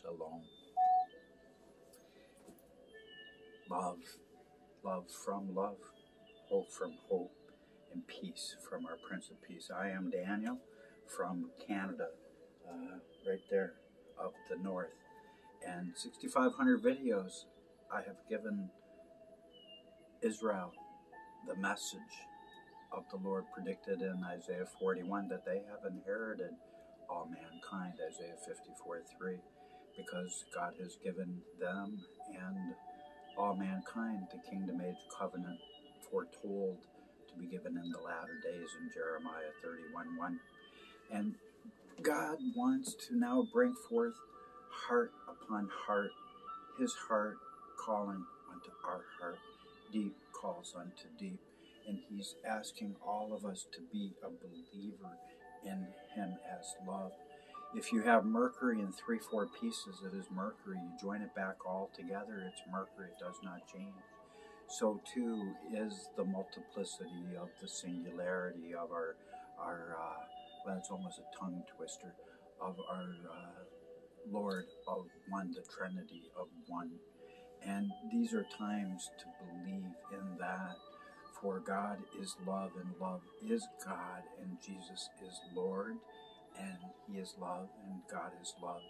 Shalom. Love, love from love, hope from hope, and peace from our Prince of Peace. I am Daniel from Canada, uh, right there up the north. And 6,500 videos I have given Israel the message of the Lord predicted in Isaiah 41 that they have inherited all mankind, Isaiah 54 3, because God has given them and all mankind the kingdom age covenant foretold to be given in the latter days in Jeremiah 31 1. And God wants to now bring forth heart upon heart, his heart calling unto our heart, deep calls unto deep. And he's asking all of us to be a believer in him as love. If you have Mercury in three, four pieces, it is Mercury. You join it back all together, it's Mercury. It does not change. So too is the multiplicity of the singularity of our, our uh, well, it's almost a tongue twister, of our uh, Lord of one, the Trinity of one. And these are times to believe in that for God is love, and love is God, and Jesus is Lord, and He is love, and God is love.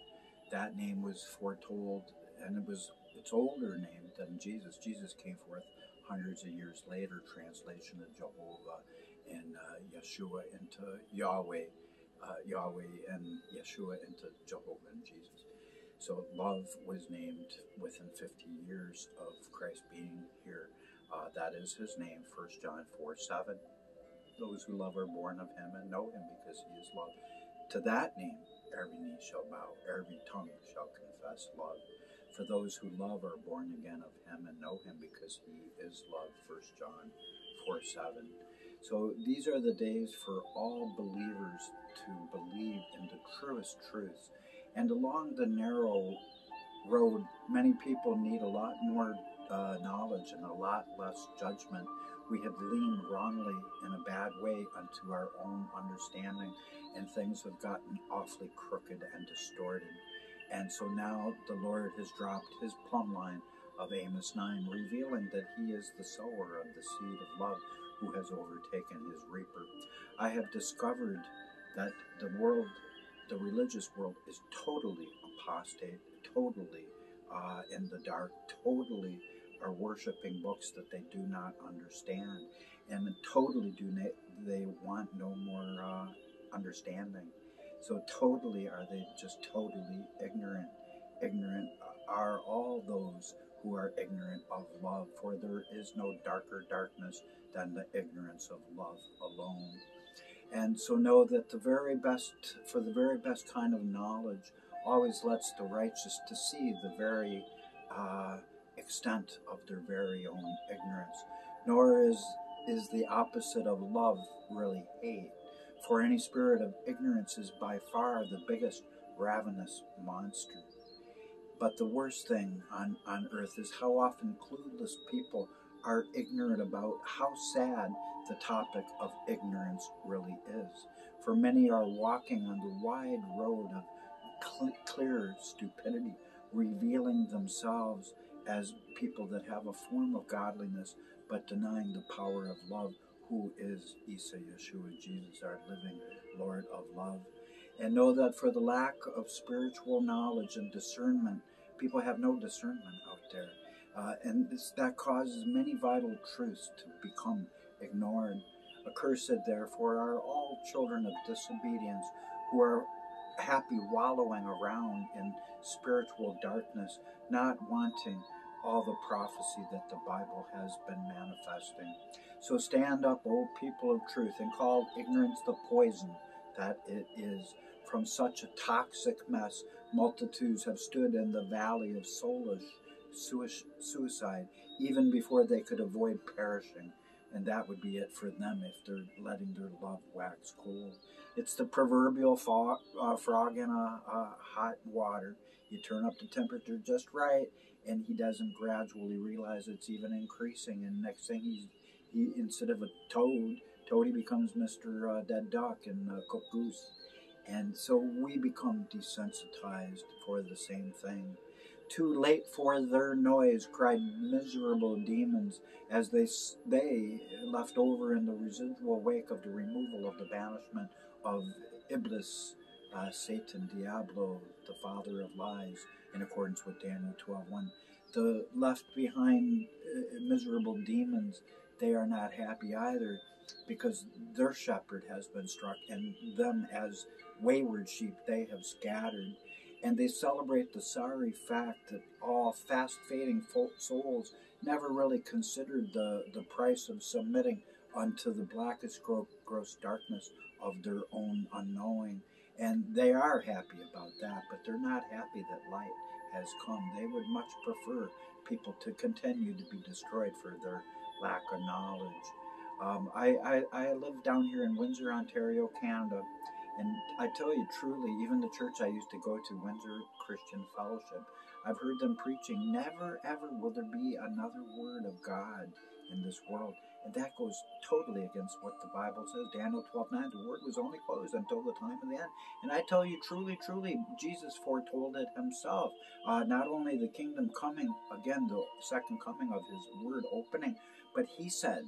That name was foretold, and it was its older name than Jesus. Jesus came forth hundreds of years later, translation of Jehovah and uh, Yeshua into Yahweh, uh, Yahweh and Yeshua into Jehovah and Jesus. So love was named within 50 years of Christ being here. Uh, that is his name, 1 John 4 7. Those who love are born of him and know him because he is love. To that name, every knee shall bow, every tongue shall confess love. For those who love are born again of him and know him because he is love, 1 John 4 7. So these are the days for all believers to believe in the truest truths. And along the narrow road, many people need a lot more uh, knowledge and a lot less judgment. We have leaned wrongly in a bad way unto our own understanding, and things have gotten awfully crooked and distorted. And so now the Lord has dropped his plumb line of Amos 9, revealing that he is the sower of the seed of love who has overtaken his reaper. I have discovered that the world, the religious world, is totally apostate, totally uh, in the dark, totally are worshiping books that they do not understand, and totally do they want no more uh, understanding. So totally are they just totally ignorant. Ignorant are all those who are ignorant of love, for there is no darker darkness than the ignorance of love alone. And so know that the very best, for the very best kind of knowledge, always lets the righteous to see the very uh, extent of their very own ignorance. Nor is is the opposite of love really hate. For any spirit of ignorance is by far the biggest ravenous monster. But the worst thing on, on earth is how often clueless people are ignorant about how sad the topic of ignorance really is. For many are walking on the wide road of cl- clear stupidity, revealing themselves as people that have a form of godliness but denying the power of love, who is Isa Yeshua, Jesus, our living Lord of love. And know that for the lack of spiritual knowledge and discernment, people have no discernment out there. Uh, and this, that causes many vital truths to become ignored. Accursed, therefore, are all children of disobedience who are happy wallowing around in spiritual darkness, not wanting all the prophecy that the Bible has been manifesting. So stand up, O people of truth, and call ignorance the poison that it is. From such a toxic mess, multitudes have stood in the valley of soulish suicide, even before they could avoid perishing. And that would be it for them if they're letting their love wax cold. It's the proverbial fog, uh, frog in a, a hot water. You turn up the temperature just right, and he doesn't gradually realize it's even increasing. And next thing he's he instead of a toad, Toady becomes Mr. Uh, Dead Duck and uh, Cook Goose. And so we become desensitized for the same thing. Too late for their noise, cried miserable demons as they, they left over in the residual wake of the removal of the banishment of Iblis, uh, Satan, Diablo, the father of lies, in accordance with Daniel 12.1. The left behind uh, miserable demons, they are not happy either because their shepherd has been struck and them as wayward sheep they have scattered and they celebrate the sorry fact that all fast fading souls never really considered the, the price of submitting unto the blackest gross darkness of their own unknowing. And they are happy about that, but they're not happy that light has come. They would much prefer people to continue to be destroyed for their lack of knowledge. Um, I, I, I live down here in Windsor, Ontario, Canada, and I tell you truly, even the church I used to go to, Windsor Christian Fellowship, I've heard them preaching, never ever will there be another word of God in this world. And that goes totally against what the Bible says. Daniel 12 9, the word was only closed until the time of the end. And I tell you, truly, truly, Jesus foretold it himself. Uh, not only the kingdom coming, again, the second coming of his word opening, but he said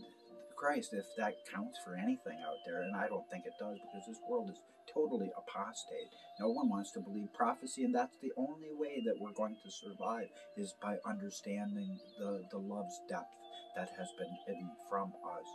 Christ if that counts for anything out there, and I don't think it does because this world is totally apostate. No one wants to believe prophecy, and that's the only way that we're going to survive is by understanding the, the love's depth that has been hidden from us.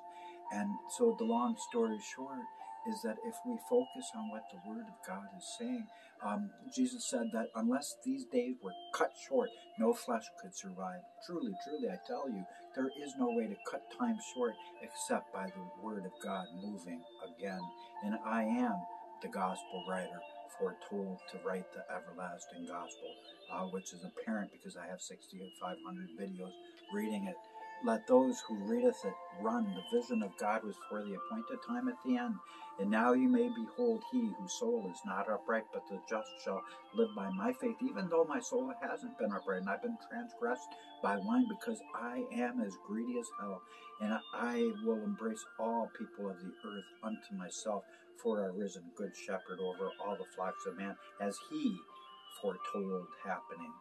And so the long story short is that if we focus on what the Word of God is saying, um, Jesus said that unless these days were cut short, no flesh could survive. Truly, truly, I tell you, there is no way to cut time short except by the Word of God moving again. And I am the gospel writer foretold to write the everlasting gospel, uh, which is apparent because I have 6,500 videos reading it let those who readeth it run. The vision of God was for the appointed time at the end. And now you may behold he whose soul is not upright, but the just shall live by my faith, even though my soul hasn't been upright, and I've been transgressed by wine, because I am as greedy as hell, and I will embrace all people of the earth unto myself, for a risen good shepherd over all the flocks of man, as he foretold happening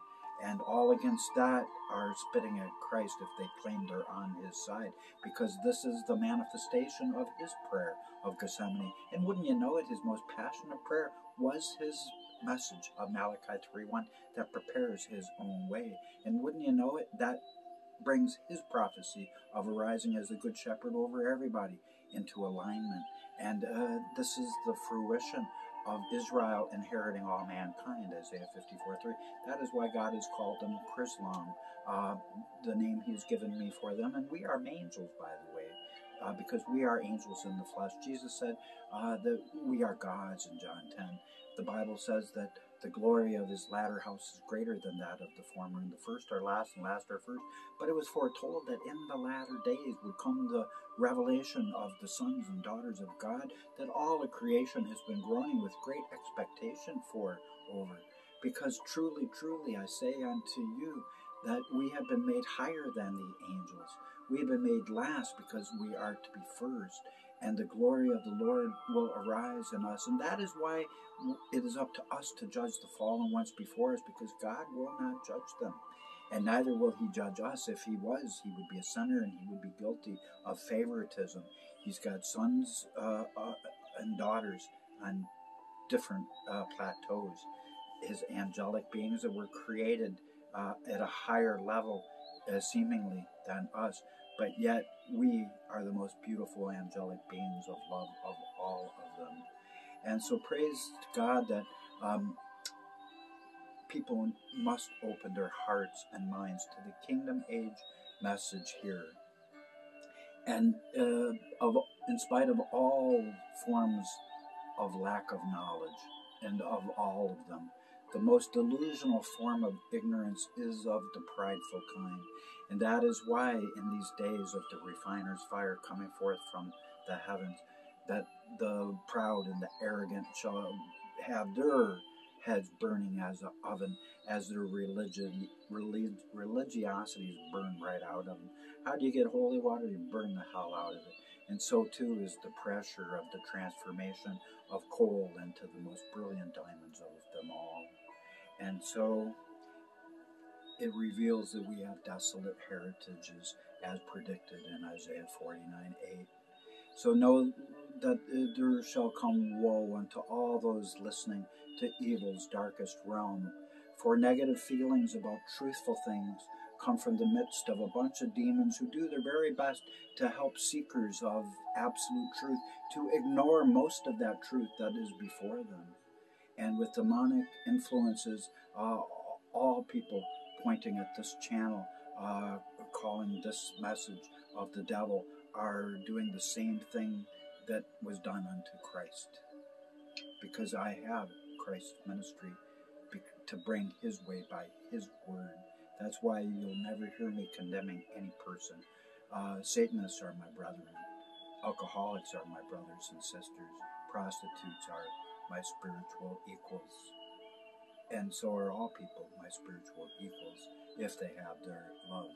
and all against that are spitting at Christ if they claim they're on his side, because this is the manifestation of his prayer of Gethsemane. And wouldn't you know it, his most passionate prayer was his message of Malachi 3.1 that prepares his own way. And wouldn't you know it, that brings his prophecy of arising as the good shepherd over everybody into alignment. And uh, this is the fruition of Israel inheriting all mankind, Isaiah 54 3. That is why God has called them Chrislam, uh, the name He's given me for them. And we are angels, by the way, uh, because we are angels in the flesh. Jesus said uh, that we are gods in John 10. The Bible says that the glory of his latter house is greater than that of the former, and the first are last, and last are first. But it was foretold that in the latter days would come the revelation of the sons and daughters of God that all of creation has been groaning with great expectation for over. Because truly, truly, I say unto you that we have been made higher than the angels. We have been made last because we are to be first and the glory of the Lord will arise in us. And that is why it is up to us to judge the fallen ones before us, because God will not judge them. And neither will he judge us. If he was, he would be a sinner and he would be guilty of favoritism. He's got sons uh, uh, and daughters on different uh, plateaus. His angelic beings that were created uh, at a higher level, uh, seemingly, than us but yet we are the most beautiful angelic beings of love of all of them. And so praise God that um, people must open their hearts and minds to the kingdom age message here. And uh, of, in spite of all forms of lack of knowledge and of all of them, the most delusional form of ignorance is of the prideful kind. And that is why, in these days of the refiner's fire coming forth from the heavens, that the proud and the arrogant shall have their heads burning as an oven, as their religion, relig, religiosity right out of them. How do you get holy water? You burn the hell out of it. And so too is the pressure of the transformation of coal into the most brilliant diamonds of them all. And so it reveals that we have desolate heritages as predicted in Isaiah 49 8. So know that there shall come woe unto all those listening to evil's darkest realm. For negative feelings about truthful things come from the midst of a bunch of demons who do their very best to help seekers of absolute truth to ignore most of that truth that is before them. And with demonic influences, uh, all people pointing at this channel, uh, calling this message of the devil, are doing the same thing that was done unto Christ. Because I have Christ's ministry to bring his way by his word. That's why you'll never hear me condemning any person. Uh, Satanists are my brethren. Alcoholics are my brothers and sisters. Prostitutes are my spiritual equals. And so are all people my spiritual equals if they have their love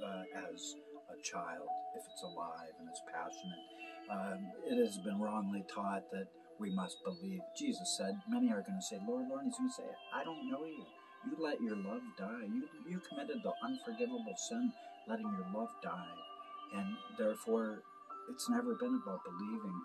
uh, as a child, if it's alive and it's passionate. Um, it has been wrongly taught that we must believe. Jesus said, Many are going to say, Lord, Lord. He's going to say, I don't know you. You let your love die. You, you committed the unforgivable sin, letting your love die. And therefore, it's never been about believing.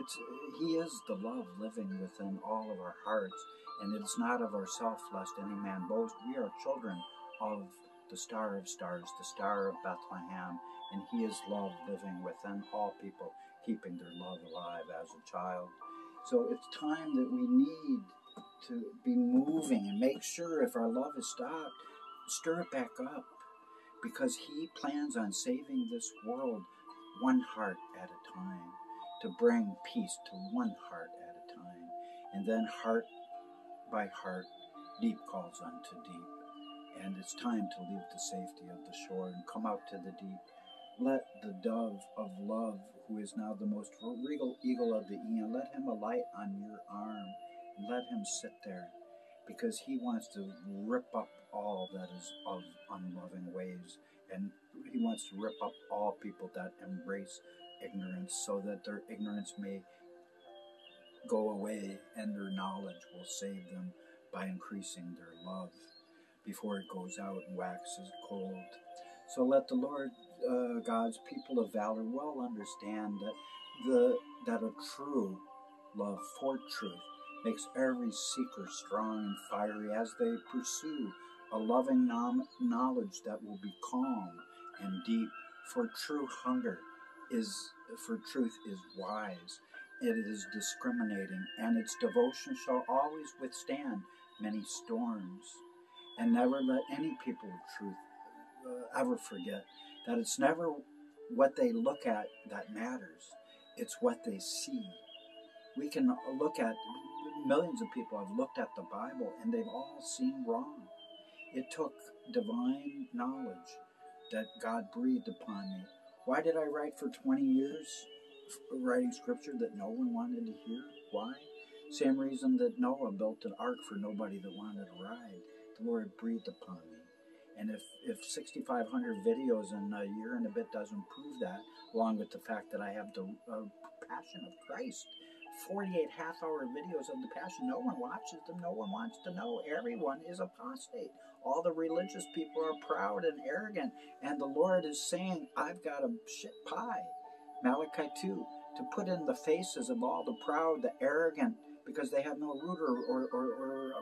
It's He is the love living within all of our hearts, and it's not of ourself, lest any man boast. We are children of the Star of Stars, the Star of Bethlehem, and He is love living within all people, keeping their love alive as a child. So it's time that we need to be moving and make sure if our love is stopped, stir it back up because He plans on saving this world one heart at a time, to bring peace to one heart at a time, and then heart by heart, deep calls unto deep. And it's time to leave the safety of the shore and come out to the deep. Let the dove of love, who is now the most regal eagle of the eon, let him alight on your arm let him sit there because he wants to rip up all that is of unloving ways and he wants to rip up all people that embrace ignorance so that their ignorance may go away and their knowledge will save them by increasing their love before it goes out and waxes cold. So let the Lord uh, God's people of valor well understand that the that a true love for truth makes every seeker strong and fiery as they pursue a loving knowledge that will be calm and deep. For true hunger is for truth is wise. It is discriminating, and its devotion shall always withstand many storms. And never let any people of truth uh, ever forget that it's never what they look at that matters, it's what they see. We can look at millions of people have looked at the Bible and they've all seen wrong. It took divine knowledge that God breathed upon me. Why did I write for 20 years writing scripture that no one wanted to hear? Why? Same reason that Noah built an ark for nobody that wanted to ride. The Lord breathed upon me. And if, if 6,500 videos in a year and a bit doesn't prove that, along with the fact that I have the uh, passion of Christ, 48 half hour videos of the Passion. No one watches them. No one wants to know. Everyone is apostate. All the religious people are proud and arrogant. And the Lord is saying, I've got a shit pie. Malachi 2. To put in the faces of all the proud, the arrogant, because they have no root or, or, or, or,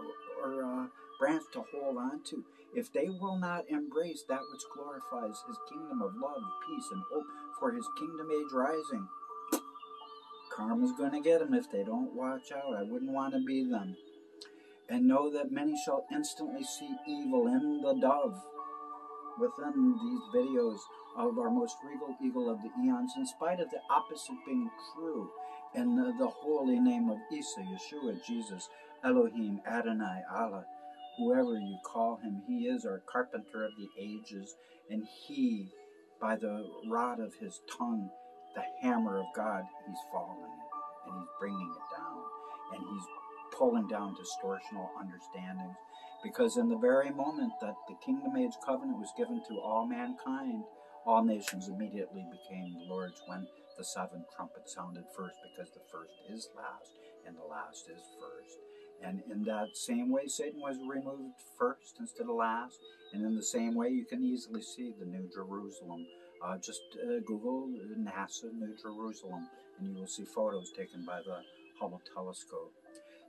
or uh, branch to hold on to. If they will not embrace that which glorifies his kingdom of love, peace, and hope for his kingdom age rising, Karma's going to get them if they don't watch out. I wouldn't want to be them. And know that many shall instantly see evil in the dove within these videos of our most regal eagle of the eons, in spite of the opposite being true. In the, the holy name of Isa, Yeshua, Jesus, Elohim, Adonai, Allah, whoever you call him, he is our carpenter of the ages, and he, by the rod of his tongue, the hammer of God, he's following it and he's bringing it down and he's pulling down distortional understandings. Because in the very moment that the kingdom age covenant was given to all mankind, all nations immediately became the Lord's when the seventh trumpet sounded first because the first is last and the last is first. And in that same way, Satan was removed first instead of last. And in the same way, you can easily see the New Jerusalem. Uh, just uh, Google NASA New Jerusalem, and you will see photos taken by the Hubble telescope.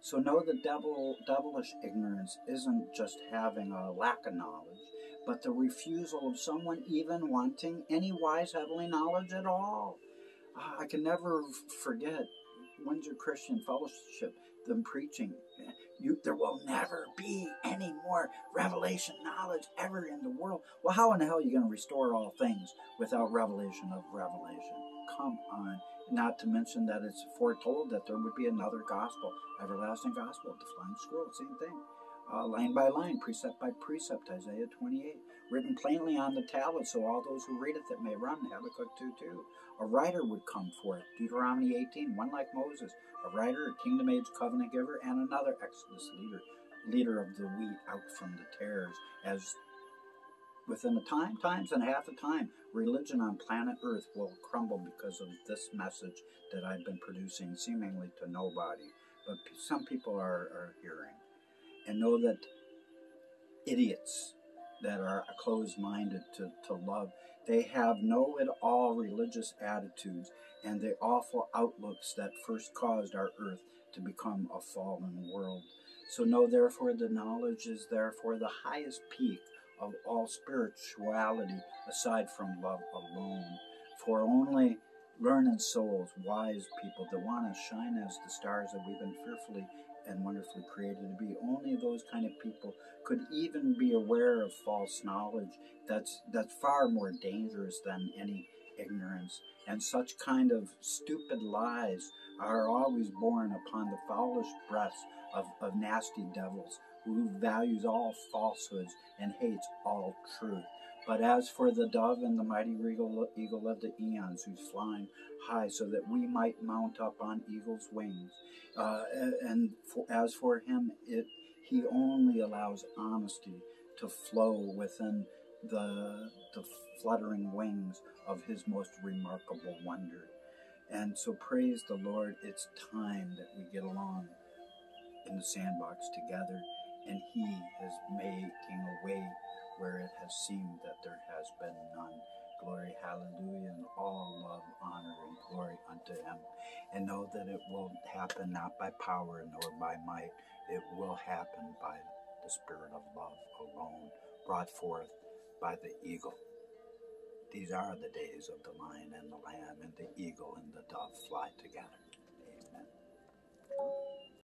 So know the devil, devilish ignorance isn't just having a lack of knowledge, but the refusal of someone even wanting any wise heavenly knowledge at all. Uh, I can never forget Windsor Christian Fellowship, them preaching. You, there will never be any more revelation knowledge ever in the world. Well, how in the hell are you going to restore all things without revelation of revelation? Come on. Not to mention that it's foretold that there would be another gospel, everlasting gospel, the flying scroll, same thing. Uh, line by line, precept by precept, Isaiah 28, written plainly on the tablet, so all those who readeth it may run, Habakkuk 2 2. A writer would come forth, Deuteronomy 18, one like Moses, a writer, a kingdom age covenant giver, and another Exodus leader, leader of the wheat out from the tares, as within a time, times and a half a time, religion on planet Earth will crumble because of this message that I've been producing seemingly to nobody. But some people are, are hearing. And know that idiots that are closed minded to, to love, they have no at all religious attitudes and the awful outlooks that first caused our earth to become a fallen world. So know therefore the knowledge is therefore the highest peak of all spirituality aside from love alone. For only learned souls, wise people that want to shine as the stars that we've been fearfully and wonderfully created to be, only those kind of people could even be aware of false knowledge that's that's far more dangerous than any ignorance. And such kind of stupid lies are always born upon the foulest breasts of, of nasty devils who values all falsehoods and hates all truth. But as for the dove and the mighty eagle, eagle of the eons, who's flying high so that we might mount up on eagle's wings, uh, and for, as for him, it he only allows honesty to flow within the the fluttering wings of his most remarkable wonder. And so praise the Lord, it's time that we get along in the sandbox together and he is making a way where it has seemed that there has been none. Glory, hallelujah, and all love, honor, and glory unto him. And know that it will happen not by power nor by might, it will happen by the Spirit of love alone, brought forth by the eagle. These are the days of the lion and the lamb, and the eagle and the dove fly together. Amen.